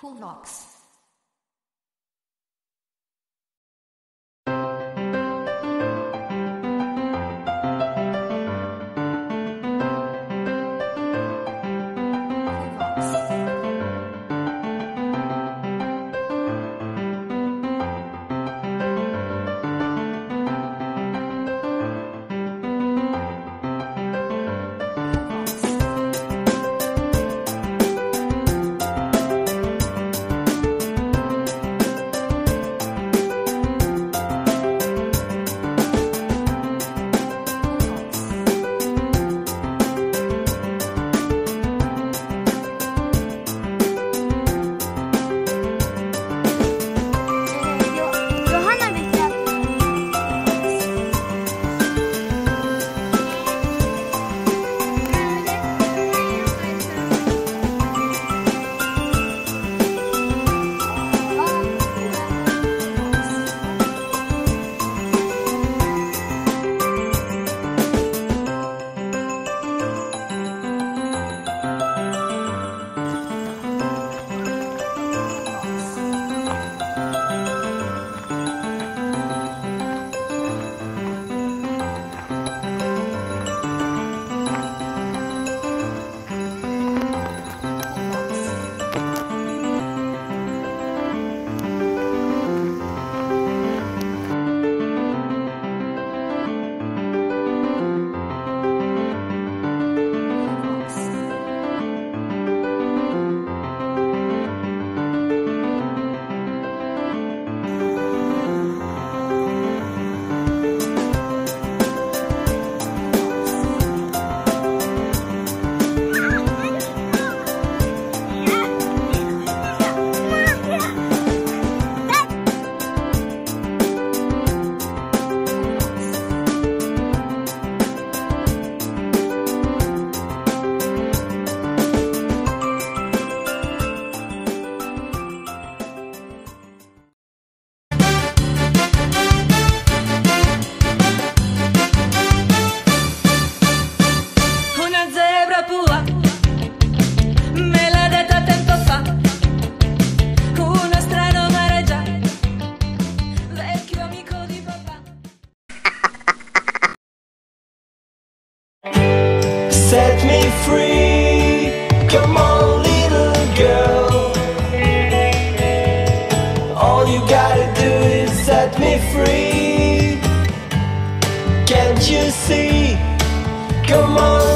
Coolnox. Coolnox. Pua, me l'ha tempo fa. Uno strano mareggia, vecchio amico di papà. Set me free, come on, little girl. All you gotta do is set me free. Can't you see? Come on,